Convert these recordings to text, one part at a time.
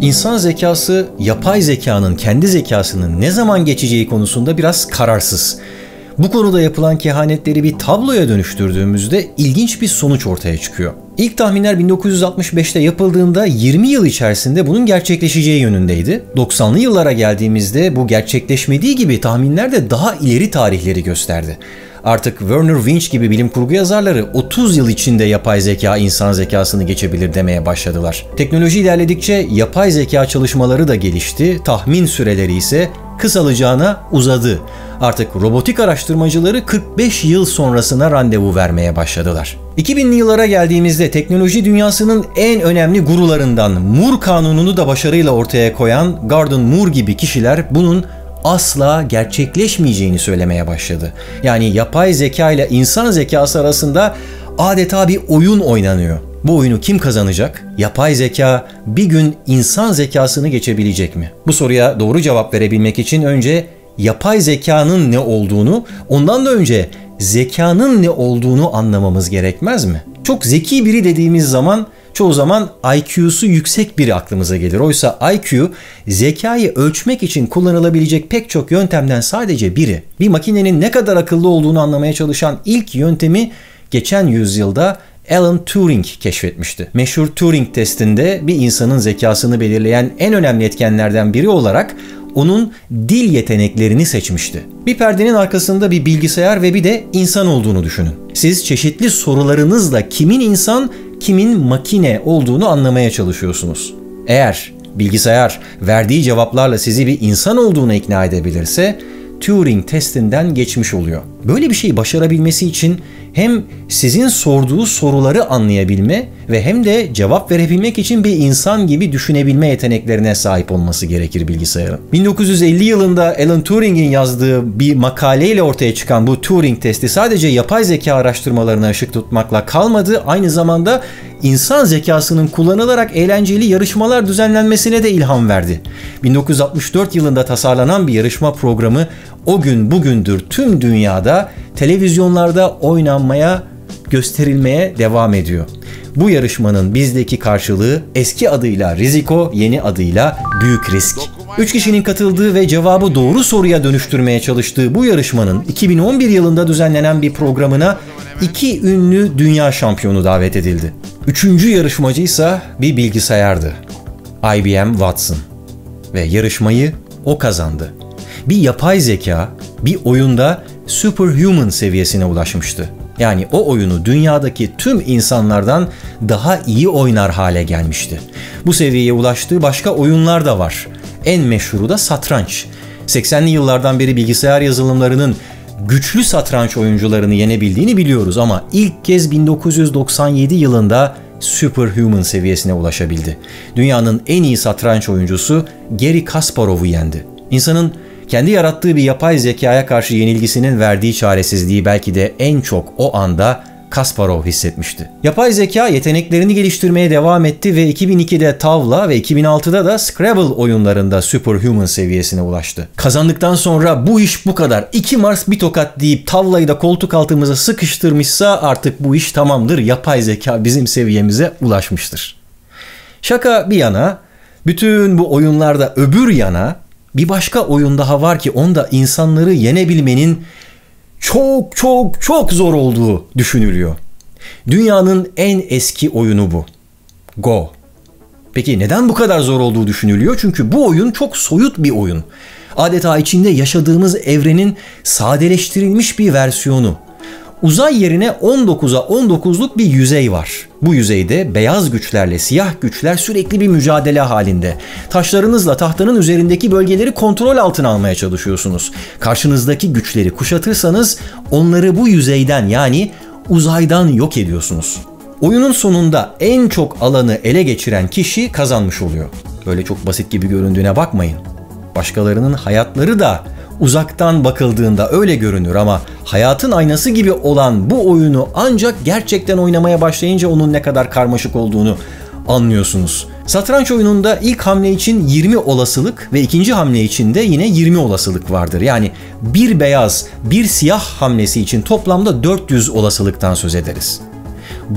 İnsan zekası yapay zekanın kendi zekasının ne zaman geçeceği konusunda biraz kararsız. Bu konuda yapılan kehanetleri bir tabloya dönüştürdüğümüzde ilginç bir sonuç ortaya çıkıyor. İlk tahminler 1965'te yapıldığında 20 yıl içerisinde bunun gerçekleşeceği yönündeydi. 90'lı yıllara geldiğimizde bu gerçekleşmediği gibi tahminler de daha ileri tarihleri gösterdi. Artık Werner Winch gibi bilim kurgu yazarları 30 yıl içinde yapay zeka insan zekasını geçebilir demeye başladılar. Teknoloji ilerledikçe yapay zeka çalışmaları da gelişti, tahmin süreleri ise kısalacağına uzadı. Artık robotik araştırmacıları 45 yıl sonrasına randevu vermeye başladılar. 2000'li yıllara geldiğimizde teknoloji dünyasının en önemli gurularından Moore kanununu da başarıyla ortaya koyan Gordon Moore gibi kişiler bunun asla gerçekleşmeyeceğini söylemeye başladı. Yani yapay zeka ile insan zekası arasında adeta bir oyun oynanıyor. Bu oyunu kim kazanacak? Yapay zeka bir gün insan zekasını geçebilecek mi? Bu soruya doğru cevap verebilmek için önce yapay zekanın ne olduğunu, ondan da önce zekanın ne olduğunu anlamamız gerekmez mi? Çok zeki biri dediğimiz zaman çoğu zaman IQ'su yüksek biri aklımıza gelir. Oysa IQ zekayı ölçmek için kullanılabilecek pek çok yöntemden sadece biri. Bir makinenin ne kadar akıllı olduğunu anlamaya çalışan ilk yöntemi geçen yüzyılda Alan Turing keşfetmişti. Meşhur Turing testinde bir insanın zekasını belirleyen en önemli etkenlerden biri olarak onun dil yeteneklerini seçmişti. Bir perdenin arkasında bir bilgisayar ve bir de insan olduğunu düşünün. Siz çeşitli sorularınızla kimin insan, kimin makine olduğunu anlamaya çalışıyorsunuz. Eğer bilgisayar verdiği cevaplarla sizi bir insan olduğuna ikna edebilirse Turing testinden geçmiş oluyor. Böyle bir şeyi başarabilmesi için hem sizin sorduğu soruları anlayabilme ve hem de cevap verebilmek için bir insan gibi düşünebilme yeteneklerine sahip olması gerekir bilgisayarın. 1950 yılında Alan Turing'in yazdığı bir makaleyle ortaya çıkan bu Turing testi sadece yapay zeka araştırmalarına ışık tutmakla kalmadı, aynı zamanda insan zekasının kullanılarak eğlenceli yarışmalar düzenlenmesine de ilham verdi. 1964 yılında tasarlanan bir yarışma programı o gün bugündür tüm dünyada televizyonlarda oynanmaya, gösterilmeye devam ediyor. Bu yarışmanın bizdeki karşılığı eski adıyla Riziko, yeni adıyla Büyük Risk. 3 kişinin katıldığı ve cevabı doğru soruya dönüştürmeye çalıştığı bu yarışmanın 2011 yılında düzenlenen bir programına iki ünlü dünya şampiyonu davet edildi. Üçüncü yarışmacı ise bir bilgisayardı. IBM Watson. Ve yarışmayı o kazandı. Bir yapay zeka bir oyunda superhuman seviyesine ulaşmıştı. Yani o oyunu dünyadaki tüm insanlardan daha iyi oynar hale gelmişti. Bu seviyeye ulaştığı başka oyunlar da var. En meşhuru da satranç. 80'li yıllardan beri bilgisayar yazılımlarının güçlü satranç oyuncularını yenebildiğini biliyoruz ama ilk kez 1997 yılında superhuman seviyesine ulaşabildi. Dünyanın en iyi satranç oyuncusu Gary Kasparov'u yendi. İnsanın kendi yarattığı bir yapay zekaya karşı yenilgisinin verdiği çaresizliği belki de en çok o anda Kasparov hissetmişti. Yapay zeka yeteneklerini geliştirmeye devam etti ve 2002'de tavla ve 2006'da da Scrabble oyunlarında superhuman seviyesine ulaştı. Kazandıktan sonra bu iş bu kadar. İki Mars bir tokat deyip tavlayı da koltuk altımıza sıkıştırmışsa artık bu iş tamamdır. Yapay zeka bizim seviyemize ulaşmıştır. Şaka bir yana, bütün bu oyunlarda öbür yana bir başka oyun daha var ki onda insanları yenebilmenin çok çok çok zor olduğu düşünülüyor. Dünyanın en eski oyunu bu. Go. Peki neden bu kadar zor olduğu düşünülüyor? Çünkü bu oyun çok soyut bir oyun. Adeta içinde yaşadığımız evrenin sadeleştirilmiş bir versiyonu. Uzay yerine 19'a 19'luk bir yüzey var. Bu yüzeyde beyaz güçlerle siyah güçler sürekli bir mücadele halinde. Taşlarınızla tahtanın üzerindeki bölgeleri kontrol altına almaya çalışıyorsunuz. Karşınızdaki güçleri kuşatırsanız onları bu yüzeyden yani uzaydan yok ediyorsunuz. Oyunun sonunda en çok alanı ele geçiren kişi kazanmış oluyor. Böyle çok basit gibi göründüğüne bakmayın. Başkalarının hayatları da uzaktan bakıldığında öyle görünür ama hayatın aynası gibi olan bu oyunu ancak gerçekten oynamaya başlayınca onun ne kadar karmaşık olduğunu anlıyorsunuz. Satranç oyununda ilk hamle için 20 olasılık ve ikinci hamle için de yine 20 olasılık vardır. Yani bir beyaz, bir siyah hamlesi için toplamda 400 olasılıktan söz ederiz.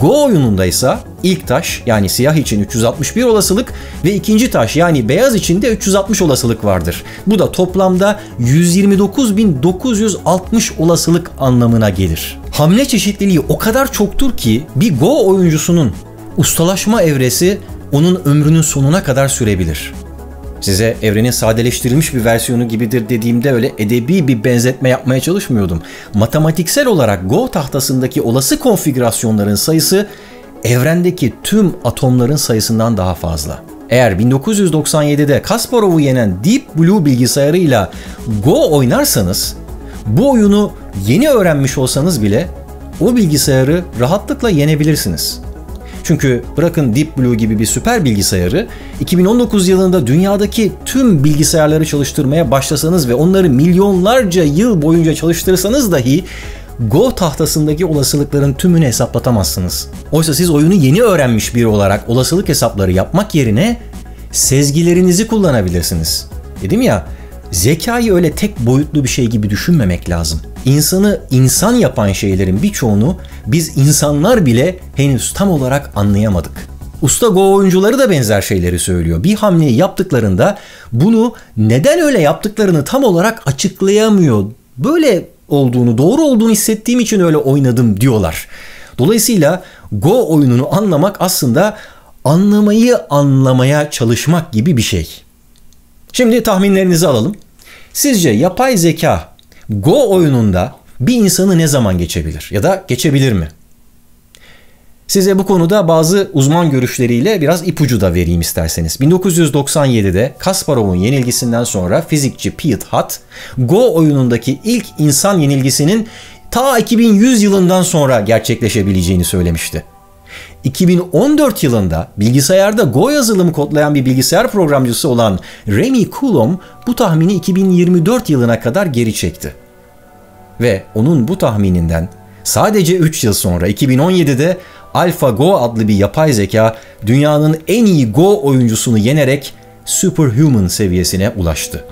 Go oyununda ise ilk taş yani siyah için 361 olasılık ve ikinci taş yani beyaz için de 360 olasılık vardır. Bu da toplamda 129.960 olasılık anlamına gelir. Hamle çeşitliliği o kadar çoktur ki bir Go oyuncusunun ustalaşma evresi onun ömrünün sonuna kadar sürebilir. Size evrenin sadeleştirilmiş bir versiyonu gibidir dediğimde öyle edebi bir benzetme yapmaya çalışmıyordum. Matematiksel olarak Go tahtasındaki olası konfigürasyonların sayısı evrendeki tüm atomların sayısından daha fazla. Eğer 1997'de Kasparov'u yenen Deep Blue bilgisayarıyla Go oynarsanız bu oyunu yeni öğrenmiş olsanız bile o bilgisayarı rahatlıkla yenebilirsiniz. Çünkü bırakın Deep Blue gibi bir süper bilgisayarı 2019 yılında dünyadaki tüm bilgisayarları çalıştırmaya başlasanız ve onları milyonlarca yıl boyunca çalıştırırsanız dahi Go tahtasındaki olasılıkların tümünü hesaplatamazsınız. Oysa siz oyunu yeni öğrenmiş biri olarak olasılık hesapları yapmak yerine sezgilerinizi kullanabilirsiniz. Dedim ya zekayı öyle tek boyutlu bir şey gibi düşünmemek lazım. İnsanı insan yapan şeylerin birçoğunu biz insanlar bile henüz tam olarak anlayamadık. Usta Go oyuncuları da benzer şeyleri söylüyor. Bir hamleyi yaptıklarında bunu neden öyle yaptıklarını tam olarak açıklayamıyor. Böyle olduğunu, doğru olduğunu hissettiğim için öyle oynadım diyorlar. Dolayısıyla Go oyununu anlamak aslında anlamayı anlamaya çalışmak gibi bir şey. Şimdi tahminlerinizi alalım. Sizce yapay zeka Go oyununda bir insanı ne zaman geçebilir ya da geçebilir mi? Size bu konuda bazı uzman görüşleriyle biraz ipucu da vereyim isterseniz. 1997'de Kasparov'un yenilgisinden sonra fizikçi Piet Hutt, Go oyunundaki ilk insan yenilgisinin ta 2100 yılından sonra gerçekleşebileceğini söylemişti. 2014 yılında bilgisayarda Go yazılımı kodlayan bir bilgisayar programcısı olan Remy Coulomb bu tahmini 2024 yılına kadar geri çekti. Ve onun bu tahmininden sadece 3 yıl sonra 2017'de AlphaGo adlı bir yapay zeka dünyanın en iyi Go oyuncusunu yenerek superhuman seviyesine ulaştı.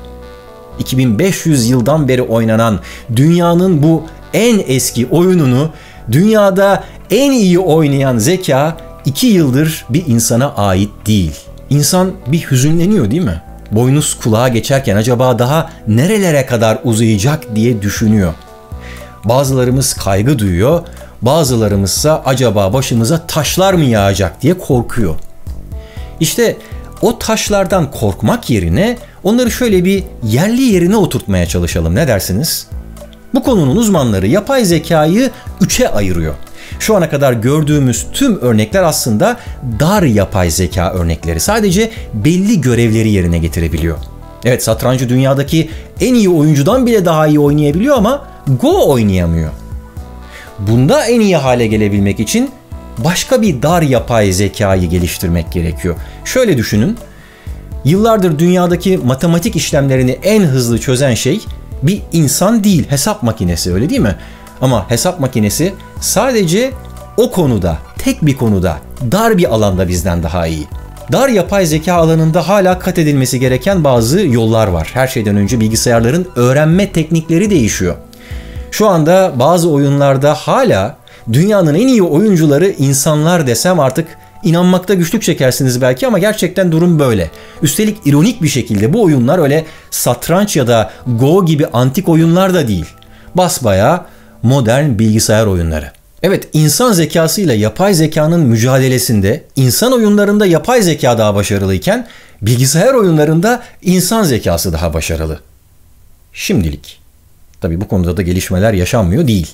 2500 yıldan beri oynanan dünyanın bu en eski oyununu dünyada en iyi oynayan zeka 2 yıldır bir insana ait değil. İnsan bir hüzünleniyor değil mi? Boynuz kulağa geçerken acaba daha nerelere kadar uzayacak diye düşünüyor. Bazılarımız kaygı duyuyor, bazılarımızsa acaba başımıza taşlar mı yağacak diye korkuyor. İşte o taşlardan korkmak yerine onları şöyle bir yerli yerine oturtmaya çalışalım. Ne dersiniz? Bu konunun uzmanları yapay zekayı üçe ayırıyor. Şu ana kadar gördüğümüz tüm örnekler aslında dar yapay zeka örnekleri. Sadece belli görevleri yerine getirebiliyor. Evet satrancı dünyadaki en iyi oyuncudan bile daha iyi oynayabiliyor ama Go oynayamıyor. Bunda en iyi hale gelebilmek için başka bir dar yapay zekayı geliştirmek gerekiyor. Şöyle düşünün. Yıllardır dünyadaki matematik işlemlerini en hızlı çözen şey bir insan değil, hesap makinesi öyle değil mi? Ama hesap makinesi sadece o konuda, tek bir konuda, dar bir alanda bizden daha iyi. Dar yapay zeka alanında hala kat edilmesi gereken bazı yollar var. Her şeyden önce bilgisayarların öğrenme teknikleri değişiyor. Şu anda bazı oyunlarda hala dünyanın en iyi oyuncuları insanlar desem artık inanmakta güçlük çekersiniz belki ama gerçekten durum böyle. Üstelik ironik bir şekilde bu oyunlar öyle satranç ya da Go gibi antik oyunlar da değil. Basbaya modern bilgisayar oyunları. Evet insan zekasıyla yapay zekanın mücadelesinde insan oyunlarında yapay zeka daha başarılıyken bilgisayar oyunlarında insan zekası daha başarılı. Şimdilik. Tabi bu konuda da gelişmeler yaşanmıyor değil.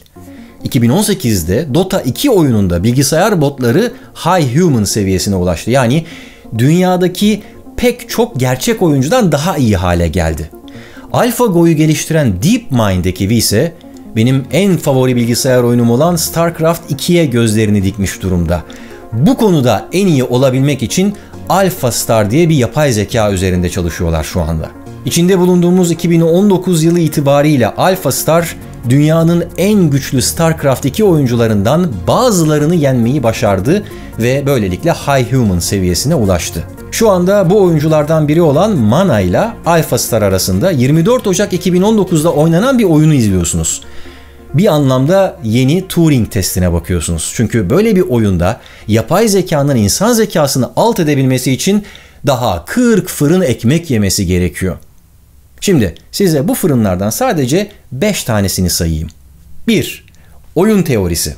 2018'de Dota 2 oyununda bilgisayar botları High Human seviyesine ulaştı. Yani dünyadaki pek çok gerçek oyuncudan daha iyi hale geldi. AlphaGo'yu geliştiren DeepMind ekibi ise benim en favori bilgisayar oyunum olan StarCraft 2'ye gözlerini dikmiş durumda. Bu konuda en iyi olabilmek için AlphaStar diye bir yapay zeka üzerinde çalışıyorlar şu anda. İçinde bulunduğumuz 2019 yılı itibariyle AlphaStar dünyanın en güçlü StarCraft 2 oyuncularından bazılarını yenmeyi başardı ve böylelikle High Human seviyesine ulaştı. Şu anda bu oyunculardan biri olan Mana ile AlphaStar arasında 24 Ocak 2019'da oynanan bir oyunu izliyorsunuz. bir anlamda yeni Turing testine bakıyorsunuz. Çünkü böyle bir oyunda yapay zekanın insan zekasını alt edebilmesi için daha 40 fırın ekmek yemesi gerekiyor. Şimdi size bu fırınlardan sadece 5 tanesini sayayım. 1. Oyun teorisi.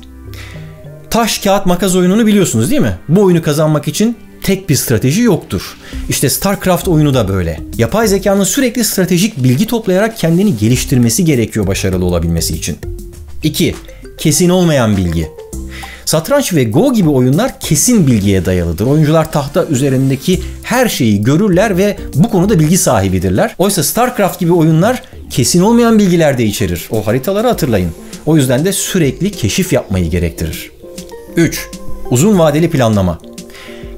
Taş, kağıt, makas oyununu biliyorsunuz değil mi? Bu oyunu kazanmak için tek bir strateji yoktur. İşte StarCraft oyunu da böyle. Yapay zekanın sürekli stratejik bilgi toplayarak kendini geliştirmesi gerekiyor başarılı olabilmesi için. 2. Kesin olmayan bilgi. Satranç ve Go gibi oyunlar kesin bilgiye dayalıdır. Oyuncular tahta üzerindeki her şeyi görürler ve bu konuda bilgi sahibidirler. Oysa StarCraft gibi oyunlar kesin olmayan bilgiler de içerir. O haritaları hatırlayın. O yüzden de sürekli keşif yapmayı gerektirir. 3. Uzun vadeli planlama.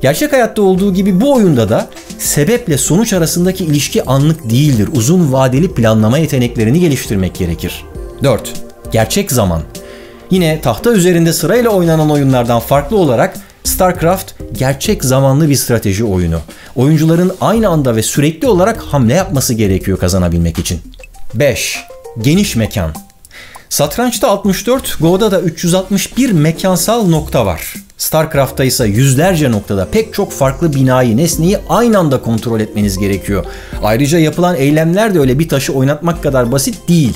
Gerçek hayatta olduğu gibi bu oyunda da sebeple sonuç arasındaki ilişki anlık değildir. Uzun vadeli planlama yeteneklerini geliştirmek gerekir. 4. Gerçek zaman. Yine tahta üzerinde sırayla oynanan oyunlardan farklı olarak StarCraft gerçek zamanlı bir strateji oyunu. Oyuncuların aynı anda ve sürekli olarak hamle yapması gerekiyor kazanabilmek için. 5. Geniş mekan. Satrançta 64, Go'da da 361 mekansal nokta var. StarCraft'ta ise yüzlerce noktada pek çok farklı binayı, nesneyi aynı anda kontrol etmeniz gerekiyor. Ayrıca yapılan eylemler de öyle bir taşı oynatmak kadar basit değil.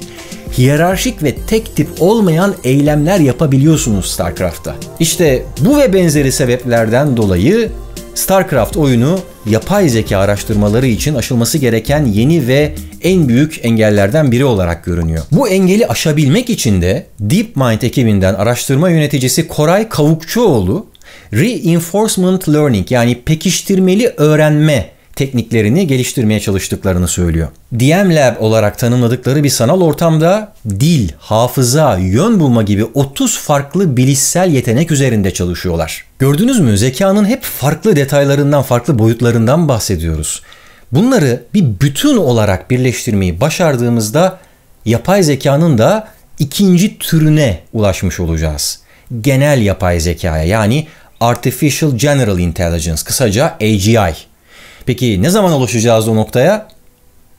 Hiyerarşik ve tek tip olmayan eylemler yapabiliyorsunuz StarCraft'ta. İşte bu ve benzeri sebeplerden dolayı StarCraft oyunu yapay zeka araştırmaları için aşılması gereken yeni ve en büyük engellerden biri olarak görünüyor. Bu engeli aşabilmek için de DeepMind ekibinden araştırma yöneticisi Koray Kavukçuoğlu Reinforcement Learning yani pekiştirmeli öğrenme tekniklerini geliştirmeye çalıştıklarını söylüyor. DM Lab olarak tanımladıkları bir sanal ortamda dil, hafıza, yön bulma gibi 30 farklı bilişsel yetenek üzerinde çalışıyorlar. Gördünüz mü zekanın hep farklı detaylarından, farklı boyutlarından bahsediyoruz. Bunları bir bütün olarak birleştirmeyi başardığımızda yapay zekanın da ikinci türüne ulaşmış olacağız. Genel yapay zekaya yani Artificial General Intelligence kısaca AGI. Peki ne zaman ulaşacağız o noktaya?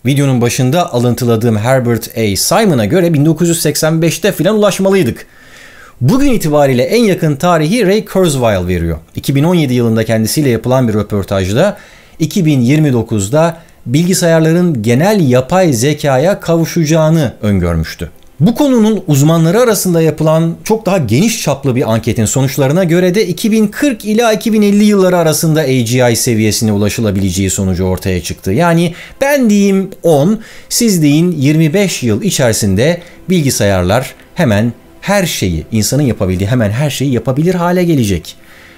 Videonun başında alıntıladığım Herbert A. Simon'a göre 1985'te filan ulaşmalıydık. Bugün itibariyle en yakın tarihi Ray Kurzweil veriyor. 2017 yılında kendisiyle yapılan bir röportajda 2029'da bilgisayarların genel yapay zekaya kavuşacağını öngörmüştü. Bu konunun uzmanları arasında yapılan çok daha geniş çaplı bir anketin sonuçlarına göre de 2040 ila 2050 yılları arasında AGI seviyesine ulaşılabileceği sonucu ortaya çıktı. Yani ben diyeyim 10, siz deyin 25 yıl içerisinde bilgisayarlar hemen her şeyi, insanın yapabildiği hemen her şeyi yapabilir hale gelecek.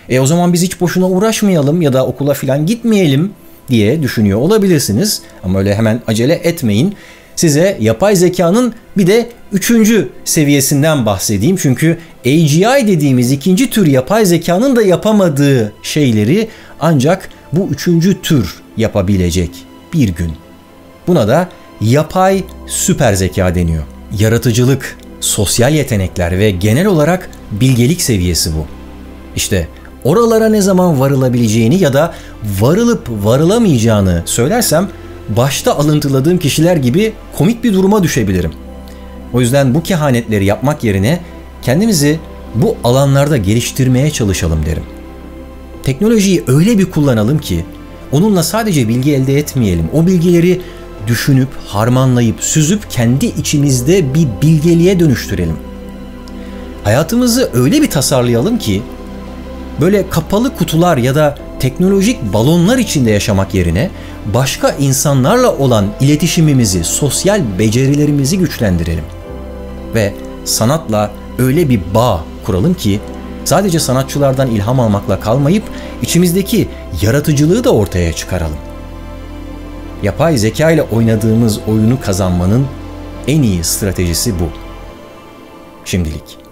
E o zaman biz hiç boşuna uğraşmayalım ya da okula falan gitmeyelim diye düşünüyor olabilirsiniz. Ama öyle hemen acele etmeyin size yapay zekanın bir de üçüncü seviyesinden bahsedeyim. Çünkü AGI dediğimiz ikinci tür yapay zekanın da yapamadığı şeyleri ancak bu üçüncü tür yapabilecek bir gün. Buna da yapay süper zeka deniyor. Yaratıcılık, sosyal yetenekler ve genel olarak bilgelik seviyesi bu. İşte oralara ne zaman varılabileceğini ya da varılıp varılamayacağını söylersem başta alıntıladığım kişiler gibi komik bir duruma düşebilirim. O yüzden bu kehanetleri yapmak yerine kendimizi bu alanlarda geliştirmeye çalışalım derim. Teknolojiyi öyle bir kullanalım ki onunla sadece bilgi elde etmeyelim. O bilgileri düşünüp, harmanlayıp, süzüp kendi içimizde bir bilgeliğe dönüştürelim. Hayatımızı öyle bir tasarlayalım ki böyle kapalı kutular ya da teknolojik balonlar içinde yaşamak yerine başka insanlarla olan iletişimimizi, sosyal becerilerimizi güçlendirelim. Ve sanatla öyle bir bağ kuralım ki sadece sanatçılardan ilham almakla kalmayıp içimizdeki yaratıcılığı da ortaya çıkaralım. Yapay zeka ile oynadığımız oyunu kazanmanın en iyi stratejisi bu. Şimdilik.